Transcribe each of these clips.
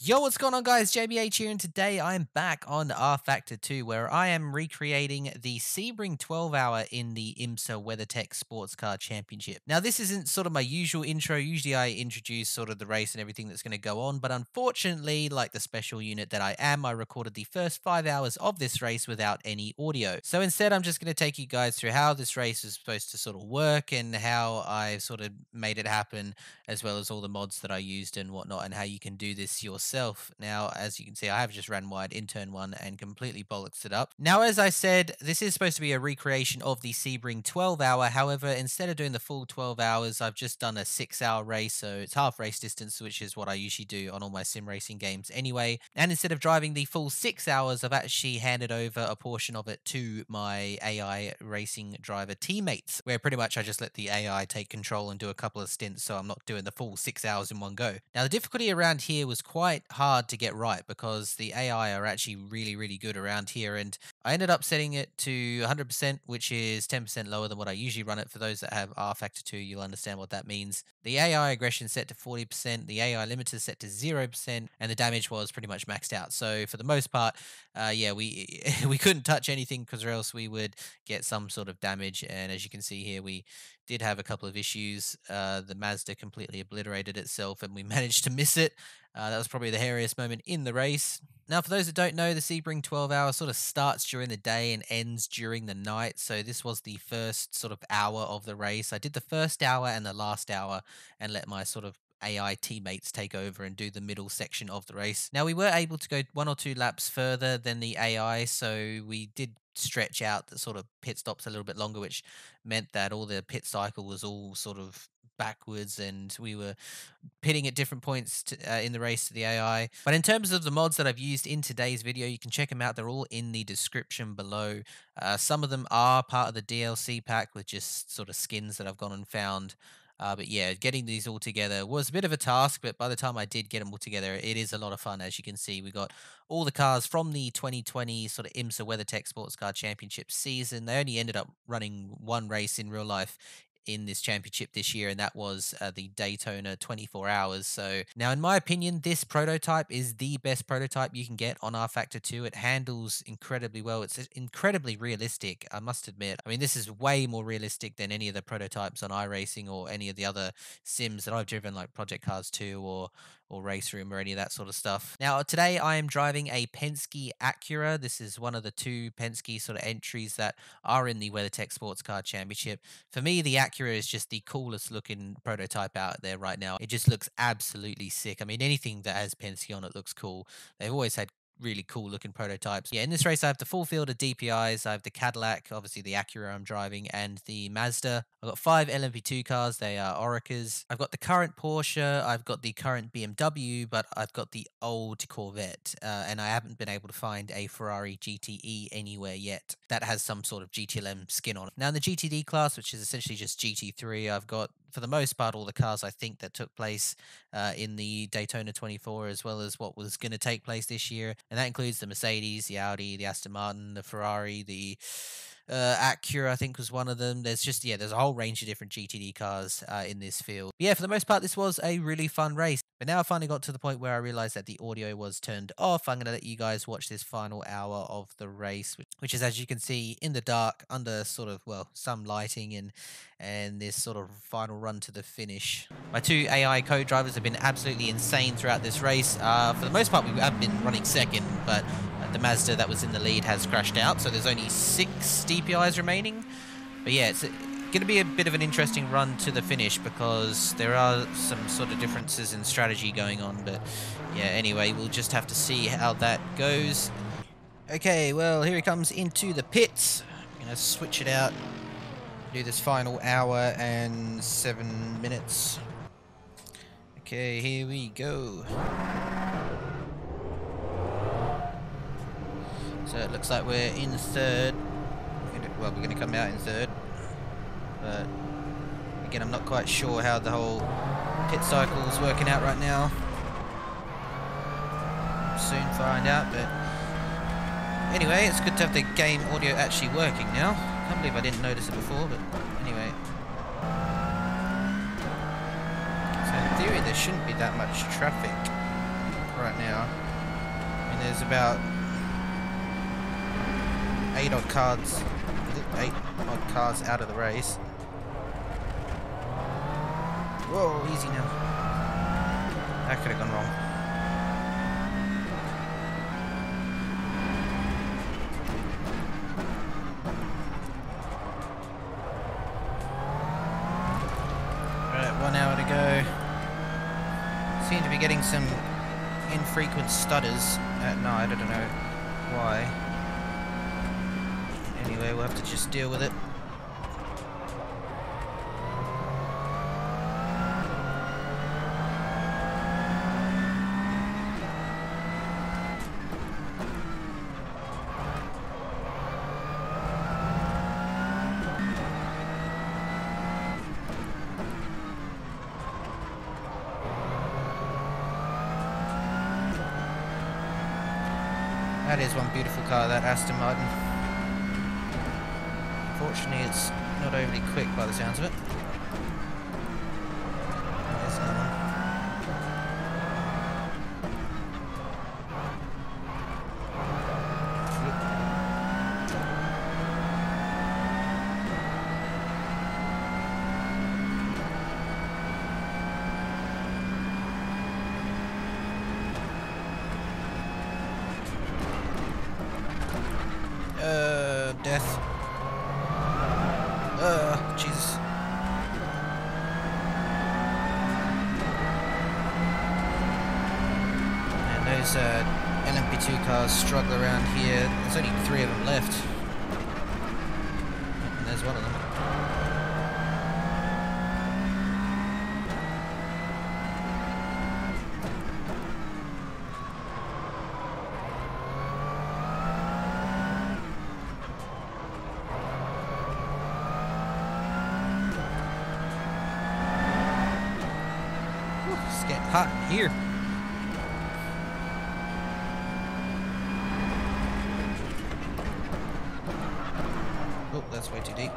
Yo, what's going on, guys? JBH here, and today I'm back on rFactor 2, where I am recreating the Sebring 12 hour in the IMSA WeatherTech Sports Car Championship. Now, this isn't sort of my usual intro. Usually, I introduce sort of the race and everything that's going to go on, but unfortunately, like the special unit that I am, I recorded the first five hours of this race without any audio. So instead, I'm just going to take you guys through how this race is supposed to sort of work and how I sort of made it happen, as well as all the mods that I used and whatnot, and how you can do this yourself myself. Now, as you can see, I have just ran wide in turn one and completely bollocks it up. Now, as I said, this is supposed to be a recreation of the Sebring 12 hour. However, instead of doing the full 12 hours, I've just done a six hour race. So it's half race distance, which is what I usually do on all my sim racing games anyway. And instead of driving the full six hours, I've actually handed over a portion of it to my AI racing driver teammates, where pretty much I just let the AI take control and do a couple of stints. So I'm not doing the full six hours in one go. Now, the difficulty around here was quite quite hard to get right because the AI are actually really, really good around here. And I ended up setting it to 100%, which is 10% lower than what I usually run it. For those that have rFactor 2, you'll understand what that means. The AI aggression set to 40%, the AI limiter set to 0%, and the damage was pretty much maxed out. So for the most part, uh, yeah, we we couldn't touch anything because or else we would get some sort of damage. And as you can see here, we did have a couple of issues. Uh, the Mazda completely obliterated itself, and we managed to miss it. Uh, that was probably the hairiest moment in the race. Now, for those that don't know, the Sebring 12 hour sort of starts during the day and ends during the night. So, this was the first sort of hour of the race. I did the first hour and the last hour and let my sort of AI teammates take over and do the middle section of the race. Now, we were able to go one or two laps further than the AI, so we did stretch out the sort of pit stops a little bit longer, which meant that all the pit cycle was all sort of backwards and we were pitting at different points to, uh, in the race to the AI. But in terms of the mods that I've used in today's video, you can check them out. They're all in the description below. Uh, some of them are part of the DLC pack with just sort of skins that I've gone and found. Uh, but yeah, getting these all together was a bit of a task, but by the time I did get them all together, it is a lot of fun. As you can see, we got all the cars from the 2020 sort of IMSA WeatherTech Sports Car Championship season. They only ended up running one race in real life in this championship this year, and that was uh, the Daytona 24 Hours. So now, in my opinion, this prototype is the best prototype you can get on rFactor 2. It handles incredibly well. It's incredibly realistic, I must admit. I mean, this is way more realistic than any of the prototypes on iRacing or any of the other sims that I've driven, like Project Cars 2 or or RaceRoom or any of that sort of stuff. Now, today I am driving a Penske Acura. This is one of the two Penske sort of entries that are in the WeatherTech Sports Car Championship. For me, the Acura is just the coolest looking prototype out there right now. It just looks absolutely sick. I mean, anything that has Penske on it looks cool. They've always had really cool looking prototypes. Yeah, in this race, I have the full field of DPIs. I have the Cadillac, obviously the Acura I'm driving, and the Mazda. I've got five LMP2 cars. They are Orecas. I've got the current Porsche. I've got the current BMW, but I've got the old Corvette. Uh, and I haven't been able to find a Ferrari GTE anywhere yet that has some sort of GTLM skin on it. Now, in the GTD class, which is essentially just GT3, I've got for the most part, all the cars I think that took place uh, in the Daytona 24, as well as what was going to take place this year, and that includes the Mercedes, the Audi, the Aston Martin, the Ferrari, the uh, Acura, I think, was one of them. There's just yeah, there's a whole range of different GTD cars uh, in this field. But yeah, for the most part, this was a really fun race. But now I finally got to the point where I realized that the audio was turned off. I'm going to let you guys watch this final hour of the race, which is, as you can see, in the dark under sort of, well, some lighting and and this sort of final run to the finish. My two AI co-drivers have been absolutely insane throughout this race. Uh, for the most part, we have been running second, but the Mazda that was in the lead has crashed out, so there's only six DPIs remaining. But yeah, it's going to be a bit of an interesting run to the finish because there are some sort of differences in strategy going on. But yeah, anyway, we'll just have to see how that goes. Okay, well, here he comes into the pits. I'm going to switch it out. Do this final hour and seven minutes. Okay, here we go. So it looks like we're in third. Well, we're going to come out in third. Again, I'm not quite sure how the whole pit cycle is working out right now. Soon find out, but anyway, it's good to have the game audio actually working now. I can't believe I didn't notice it before, but anyway. So in theory, there shouldn't be that much traffic. right now. I mean, there's about eight odd cards, eight odd cars out of the race. Whoa, easy now. That could have gone wrong. Right, one hour to go. Seem to be getting some infrequent stutters at night. I don't know why. Anyway, we'll have to just deal with it. That is one beautiful car, that Aston Martin. Unfortunately, it's not overly quick by the sounds of it. death. Uh, Jesus. And those uh, LMP2 cars struggle around here. There's only three of them left. And there's one of them. hot in here. Oh, that's way too deep.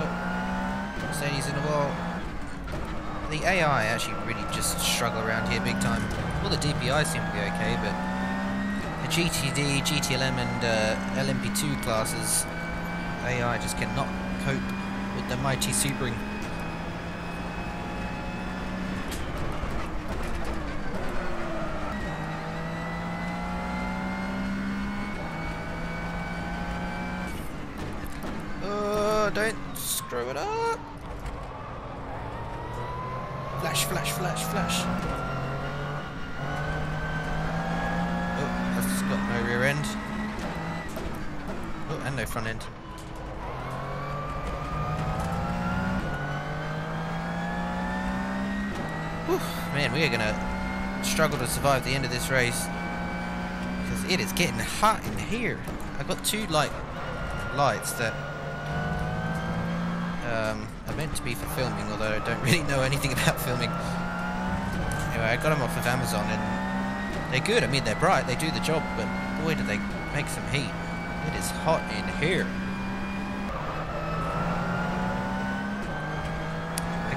Oh, Mercedes in the wall. The AI actually really just struggle around here big time. All the DPI seem to be okay, but the GTD, GTLM and uh, LMP2 classes, AI just cannot cope with the mighty Sebring. Oh, don't screw it up! Flash, flash, flash, flash. got no rear end. Oh, and no front end. Whew, man, we are going to struggle to survive the end of this race. Because it is getting hot in here. I've got two light lights that um, meant to be for filming, although I don't really know anything about filming. Anyway, I got them off of Amazon and they're good, I mean they're bright, they do the job, but boy do they make some heat. It is hot in here.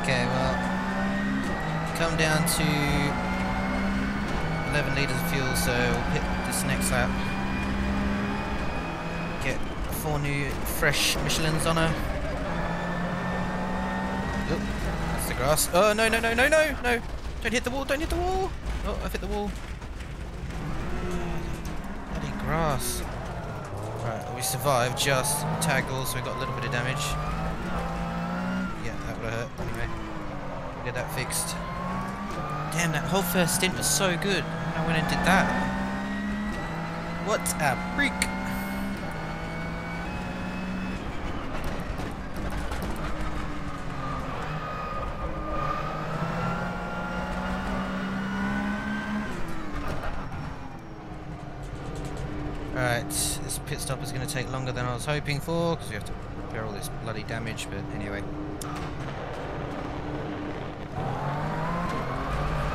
Okay, well, come down to 11 litres of fuel, so we'll hit this next lap. Get four new fresh Michelins on her. Oop, that's the grass. Oh, no, no, no, no, no, no! Don't hit the wall, don't hit the wall! Oh, I've hit the wall Bloody grass. Right, we survived just taggle, so we got a little bit of damage. Yeah, that would have hurt. Anyway, get that fixed. Damn, that whole first stint was so good. I went and did that. What a freak! Alright, this pit stop is going to take longer than I was hoping for, because we have to repair all this bloody damage, but anyway.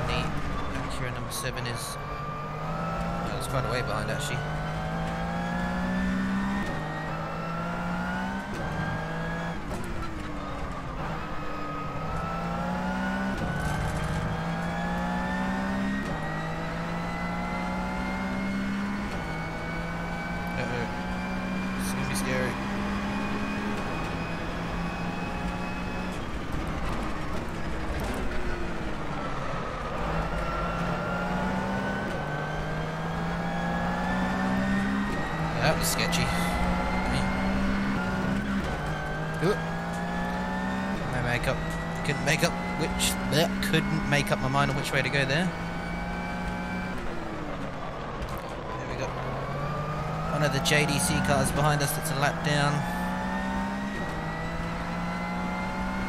The Acura number 7 is... It's quite a way behind, actually. That was sketchy. Ooh. I make up, couldn't make up which, bleh, couldn't make up my mind on which way to go there. There we go. One of the JDC cars behind us that's a lap down.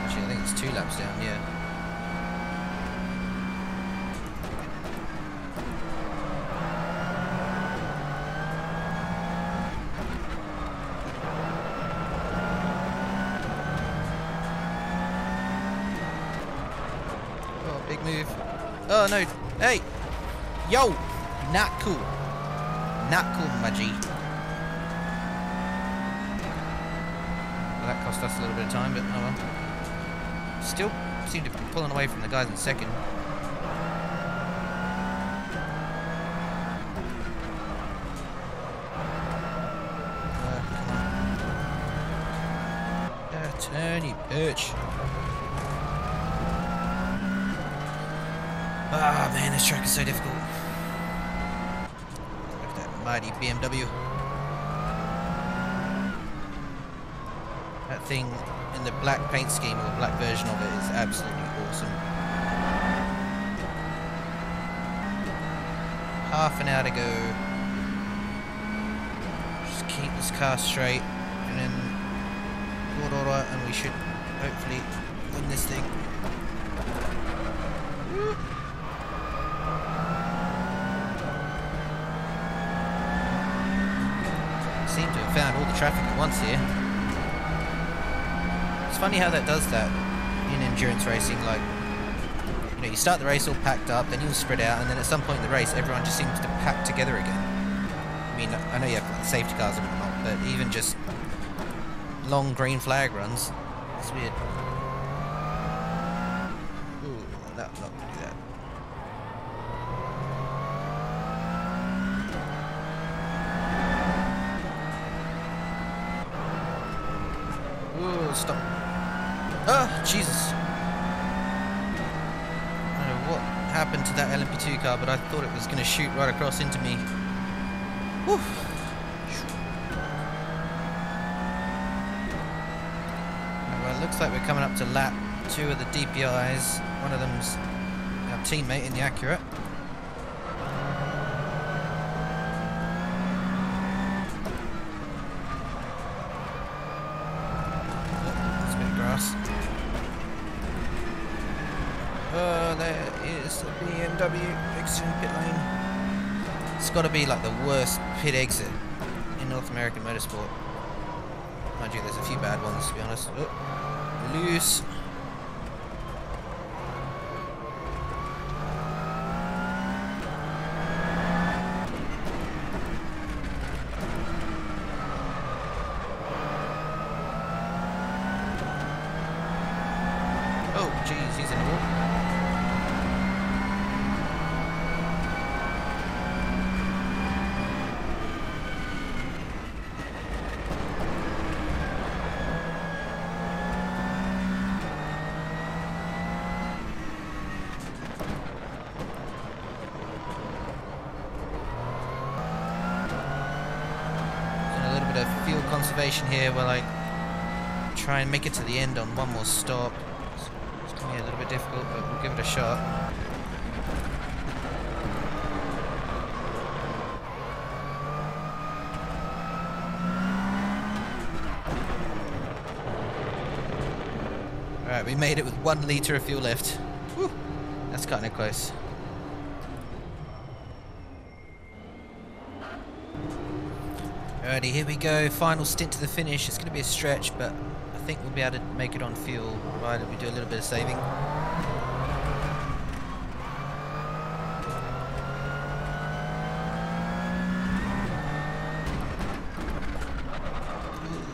Actually, I think it's two laps down, yeah. Oh, big move. No. Hey! Yo! Not cool. Not cool, my. Well, that cost us a little bit of time, but oh well. Still seem to be pulling away from the guys in second. Uh, come Ah, man, this track is so difficult. Look at that mighty BMW. That thing in the black paint scheme, or black version of it, is absolutely awesome. Half an hour to go. Just keep this car straight, and then good order, and we should hopefully win this thing. Woo. seem to have found all the traffic at once here. It's funny how that does that in endurance racing. Like, you know, you start the race all packed up, then you'll spread out, and then at some point in the race, everyone just seems to pack together again. I mean, I know you have safety cars and whatnot, but even just long green flag runs, it's weird. Ooh, no, not gonna do that. Ooh, stop. Oh, Jesus. I don't know what happened to that LMP2 car, but I thought it was going to shoot right across into me. Well, it looks like we're coming up to lap two of the DPIs. One of them's our teammate in the Acura. There is the BMW exiting pit lane. It's got to be like the worst pit exit in North American motorsport. Mind you, there's a few bad ones to be honest. Oh, loose. Oh, jeez, he's in the wall. Doing a little bit of fuel conservation here while I try and make it to the end on one more stop. It's, going to be a little bit difficult, but we'll give it a shot. Alright, we made it with one litre of fuel left. Whew, that's kind of close. Alrighty, here we go. Final stint to the finish. It's going to be a stretch, but I think we'll be able to make it on fuel, provided we do a little bit of saving.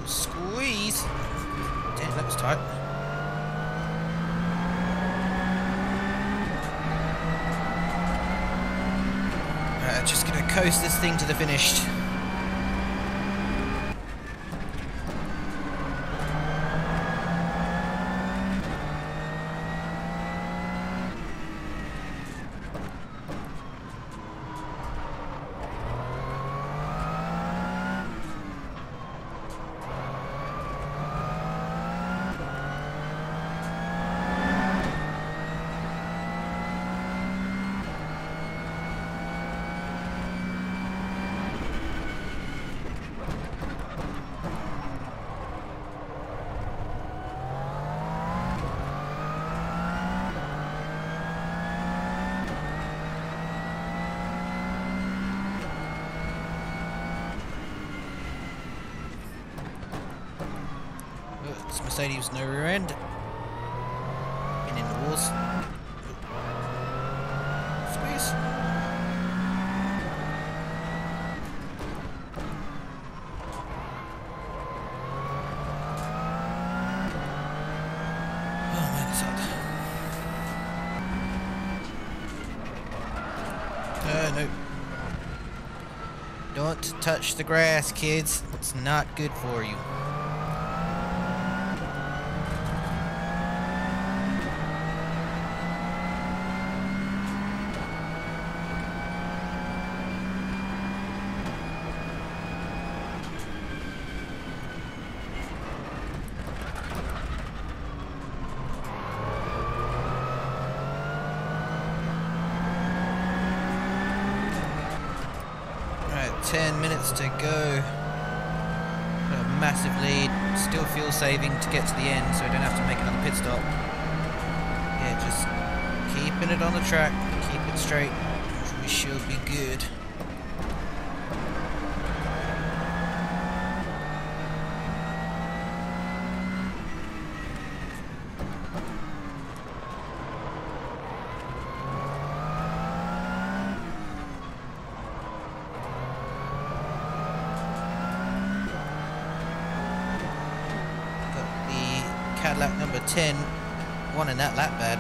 Squeeze! Damn, that was tight. Just gonna coast this thing to the finish. This Mercedes no rear end. And in the walls. Squeeze. Oh. Uh, touch the grass, kids. It's not good for you. Alright, 10 minutes to go. Got a massive lead. Still saving to get to the end so we don't have to make another pit stop. Yeah, just keeping it on the track. Keep it straight. We should be good. Got the Cadillac number 10 one in that lap bad.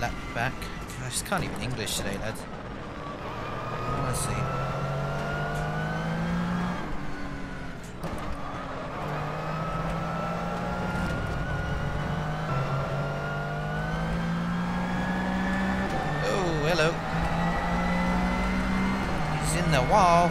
Lap back. I just can't even English today. Let's see. Oh, hello. He's in the wall.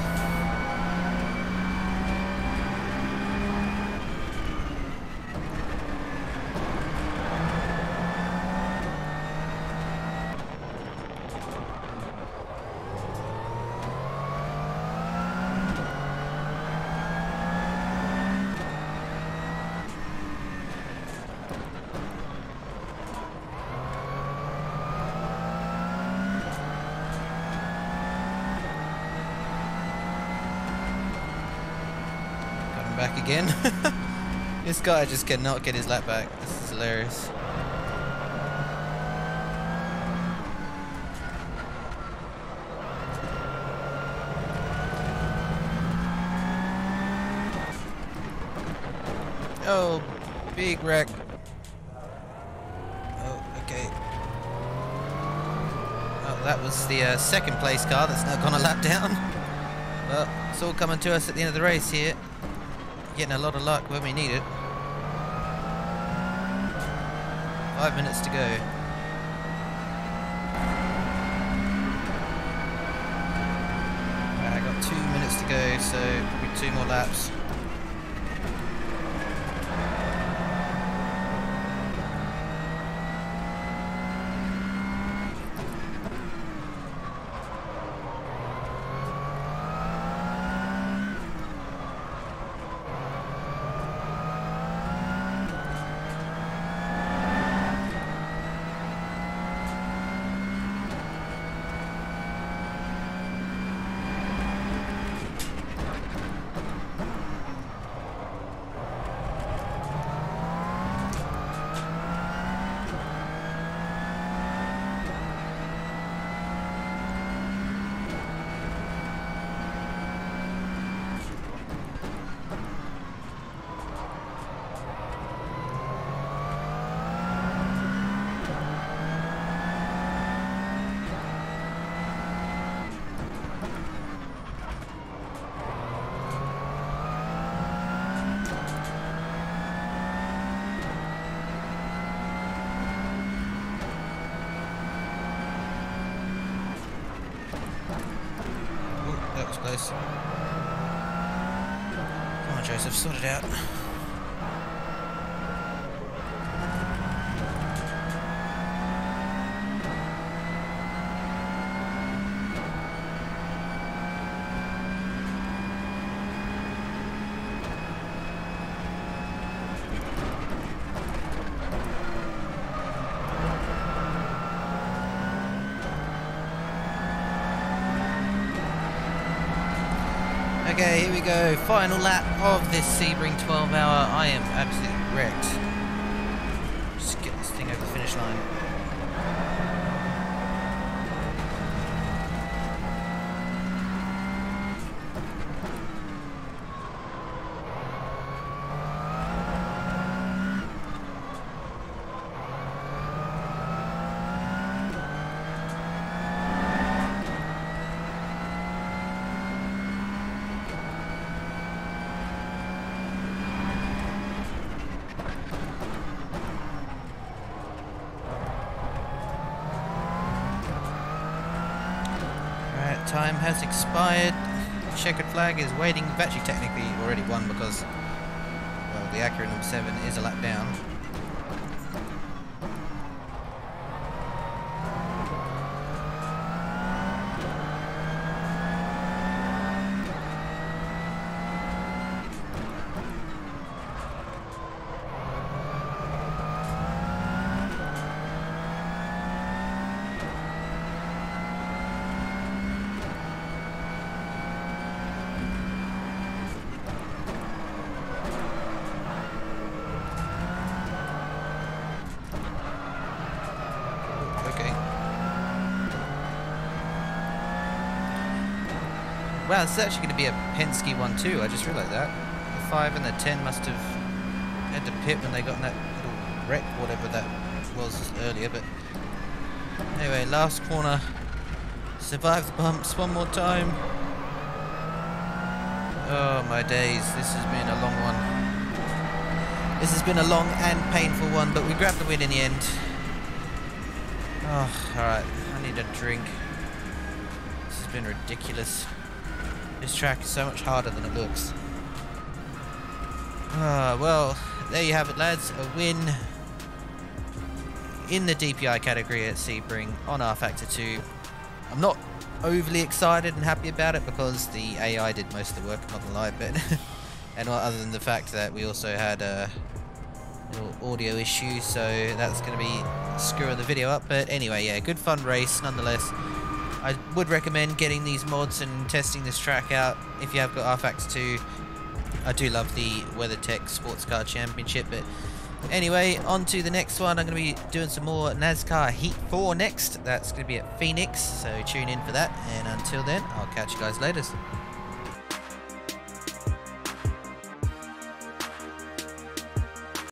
Got him back again. this guy just cannot get his lap back. This is hilarious. Oh, big wreck. Oh, okay. Oh, that was the uh, second place car that's now gone a lap down. Well, it's all coming to us at the end of the race here. Getting a lot of luck when we need it. Five minutes to go. Right, I got two minutes to go, so probably two more laps. Close. Come on, Joseph, sort it out. Okay, here we go. Final lap of this Sebring 12 hour. I am absolutely wrecked. Just get this thing over the finish line. Alright, time has expired. Checkered flag is waiting. We've actually technically already won because, well, the Acura number 7 is a lap down. Okay. Wow, this is actually going to be a Penske one too. I just realised that. The 5 and the 10 must have had to pit when they got in that little wreck, whatever that was earlier. But anyway, last corner. Survive the bumps one more time. Oh my days, this has been a long one. This has been a long and painful one, but we grabbed the win in the end. Oh, alright. I need a drink. This has been ridiculous. This track is so much harder than it looks. Ah, well, there you have it, lads. A win in the DPI category at Sebring on rFactor 2. I'm not overly excited and happy about it because the AI did most of the work, not gonna lie, but and other than the fact that we also had a little audio issue, so that's going to be screwing the video up. But anyway, yeah, good fun race nonetheless. I would recommend getting these mods and testing this track out if you have got rFactor 2. I do love the WeatherTech Sports Car Championship, but anyway, on to the next one. I'm going to be doing some more NASCAR Heat 4 next. That's going to be at Phoenix, so tune in for that. And until then, I'll catch you guys later.